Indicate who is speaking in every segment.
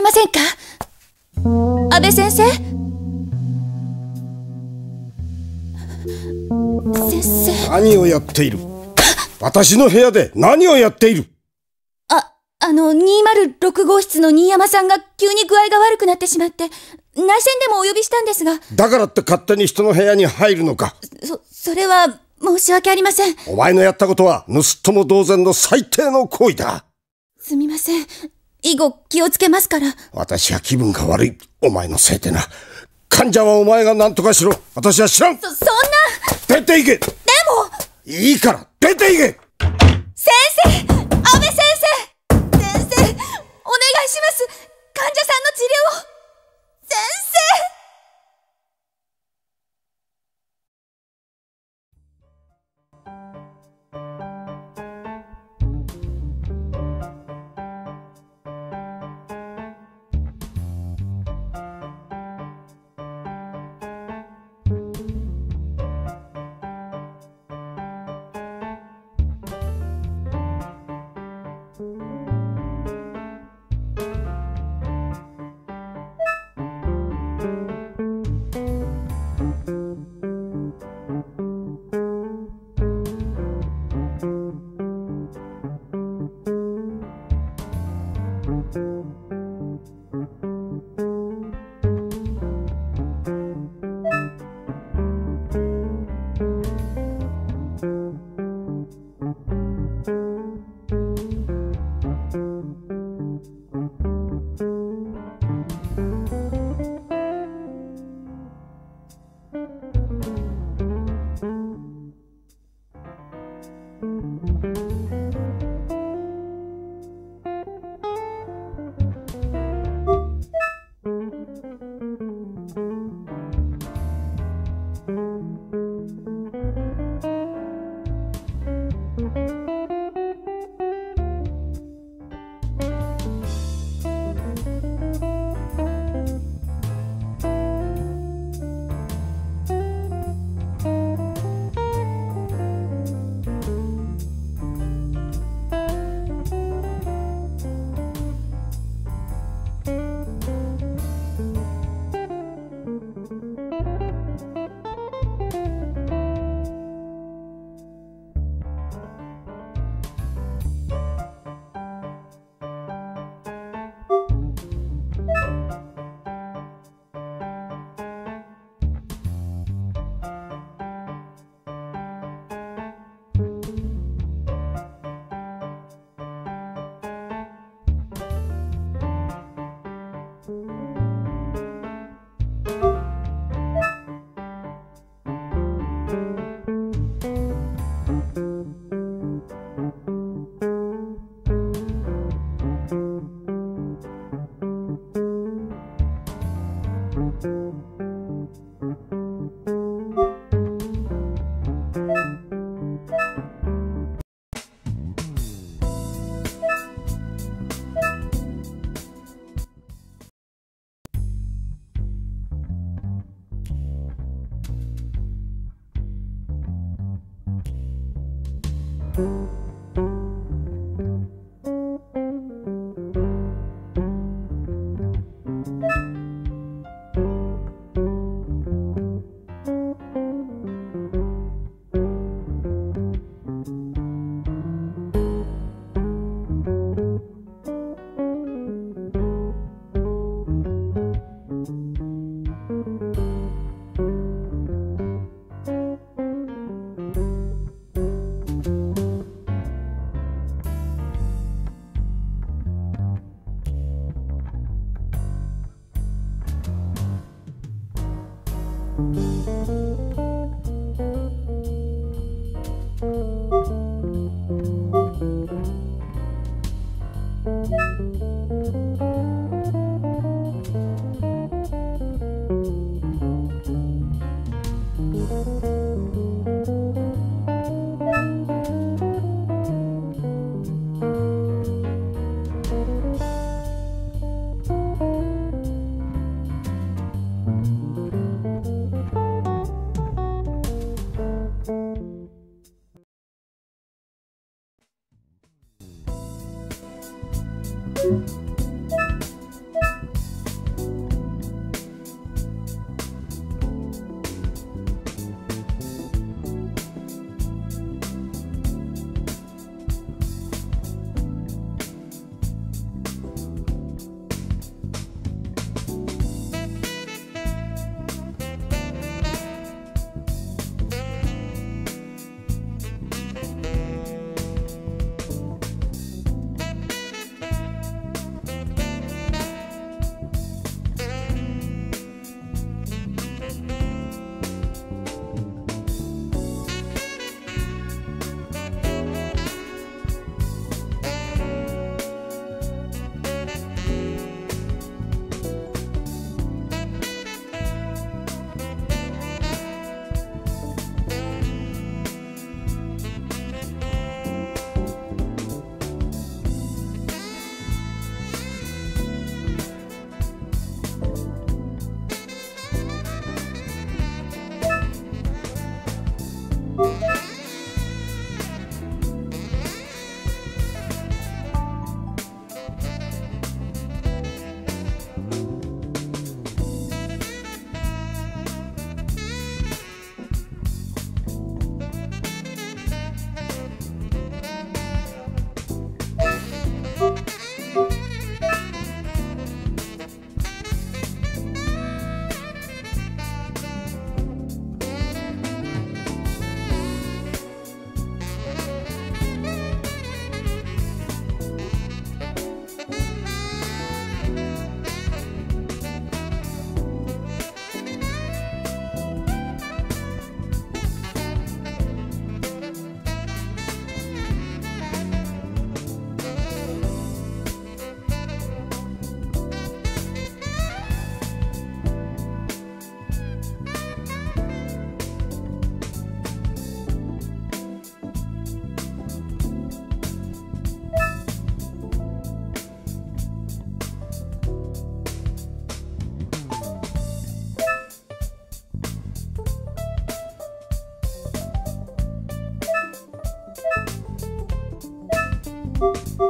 Speaker 1: いませんか？安倍先生？先生。
Speaker 2: 何をやっている？私の部屋で何をやっている？
Speaker 1: あ、あの、206号室の新山さんが急に具合が悪くなってしまって、内線でもお呼びしたんですが、
Speaker 2: だからって勝手に人の部屋に入るのか？
Speaker 1: そ、それは申し訳ありません。
Speaker 2: お前のやったことは盗人も同然の最低の行為だ。
Speaker 1: すみません。以後気をつけますから。
Speaker 2: 私は気分が悪い。お前のせいでな。患者はお前が何とかしろ。私は知らん。
Speaker 1: そ、そんな。
Speaker 2: 出て行け。
Speaker 1: でも。
Speaker 2: いいから出て行け。
Speaker 1: 先生安倍先生。先生お願いします。患者さんの治療を。先生
Speaker 2: Música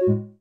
Speaker 2: you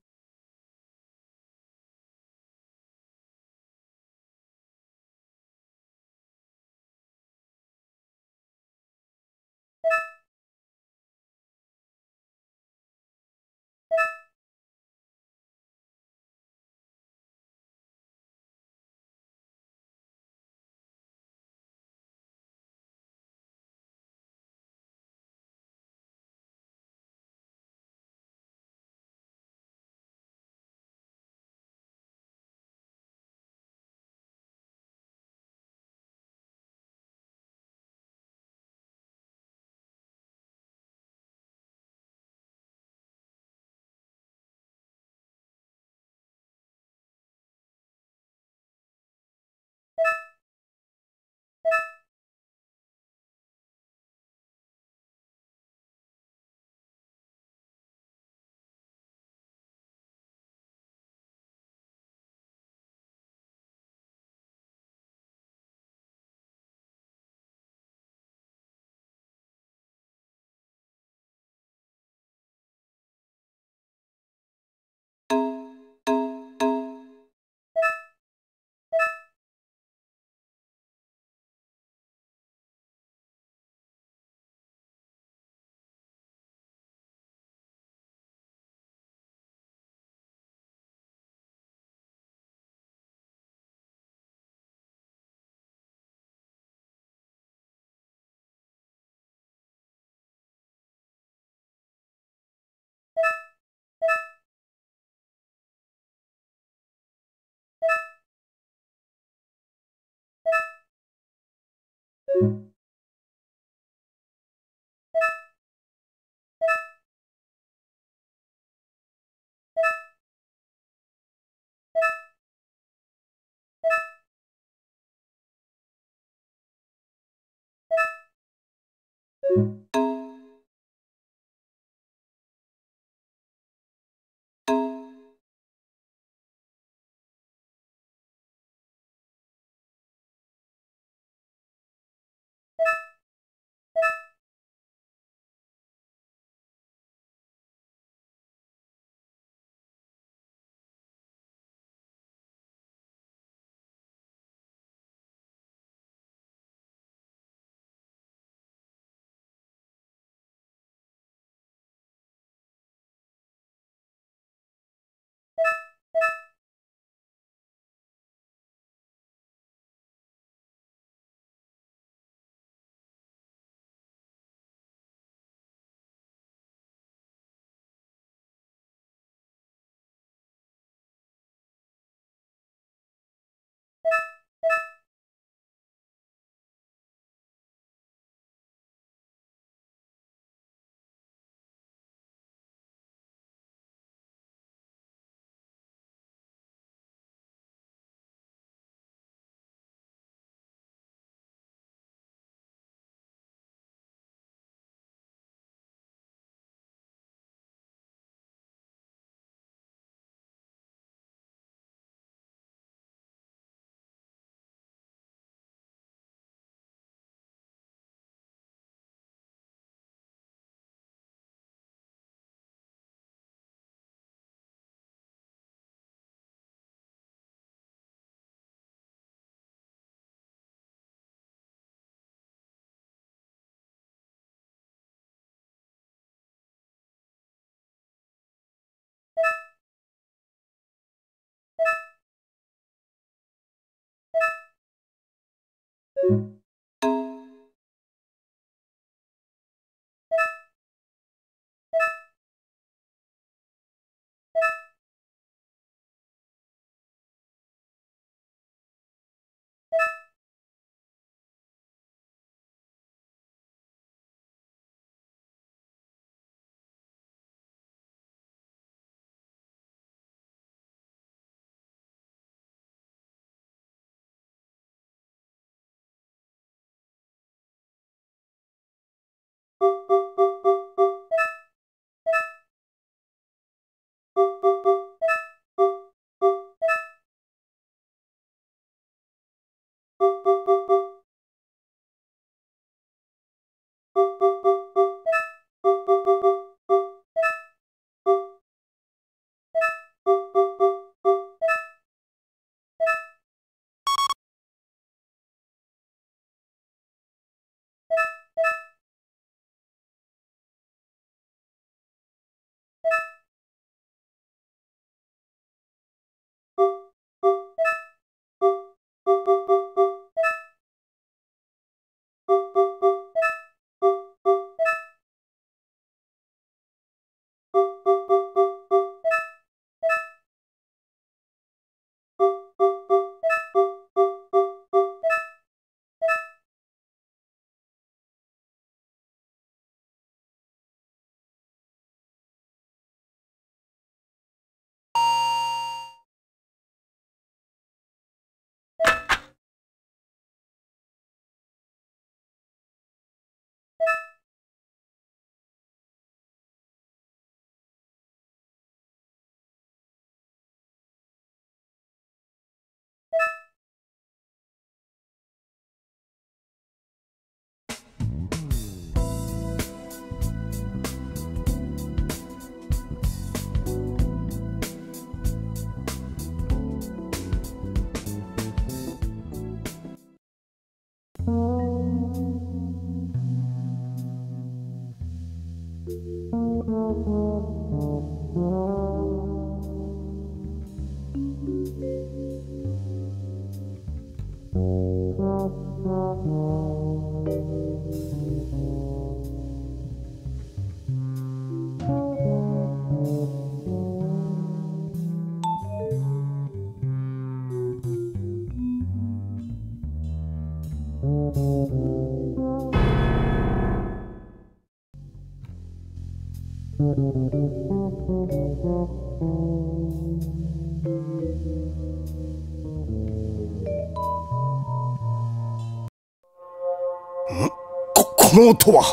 Speaker 2: 能とは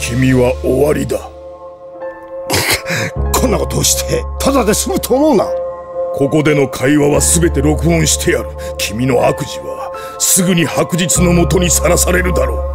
Speaker 3: 君は終わりだ。
Speaker 2: こんなことをして、ただで済むと思うな。
Speaker 3: ここでの会話は全て録音してやる。君の悪事は、すぐに白日のもとにさらされるだろう。